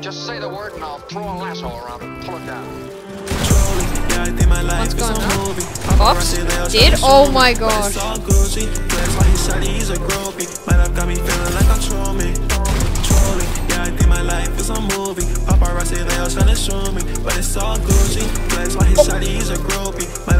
Just say the word and I'll throw a lasso around and pull it down. What's going on? Oops. Did? Oh my gosh. Paparazzi, they all tryna show me, but it's all Gucci. Flex like his shawty, he's a groupie.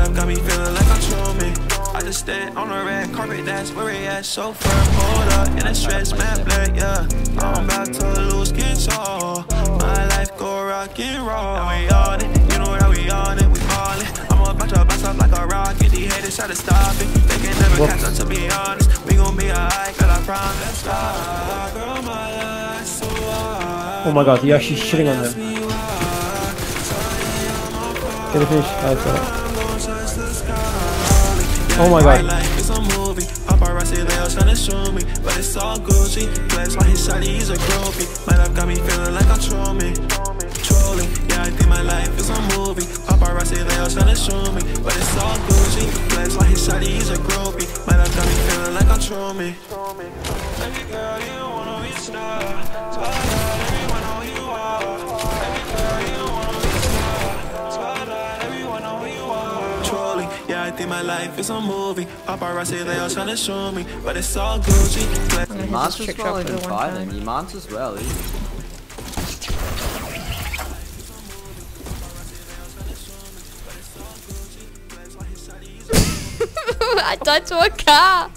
Stand on the red carpet, that's where he at. So firm, hold up in a stretch, matte black, yeah. I'm about to lose control. My life go rock and roll. Now we on it, you know that we on it, we ballin'. I'm about to bounce up like a rocket. These haters try to stop it. They can never catch up, to be honest. We gon' be alright, girl, I promise. Ah, girl, my life so Oh my god, yeah, she's shitting on them. Get a finish. Oh, it's alright. Oh my god. is a movie. Paparazzi, they all tryna show me. But it's all Gucci. His shawty, he's a. My life got me feeling like I'm trolling. Trolling. Yeah, I think my life is a movie. Paparazzi, they all tryna show me. But it's all Gucci. Flex like his shawty, he's a groupie. My life got me feeling like I'm trolling. Baby girl, you wanna be yeah, I think my life is a movie. Paparazzi, they all tryna show me, but it's all Gucci. Flex- I'm gonna hit this Monster's probably for been the one You Mons as well. eh? I died to a car.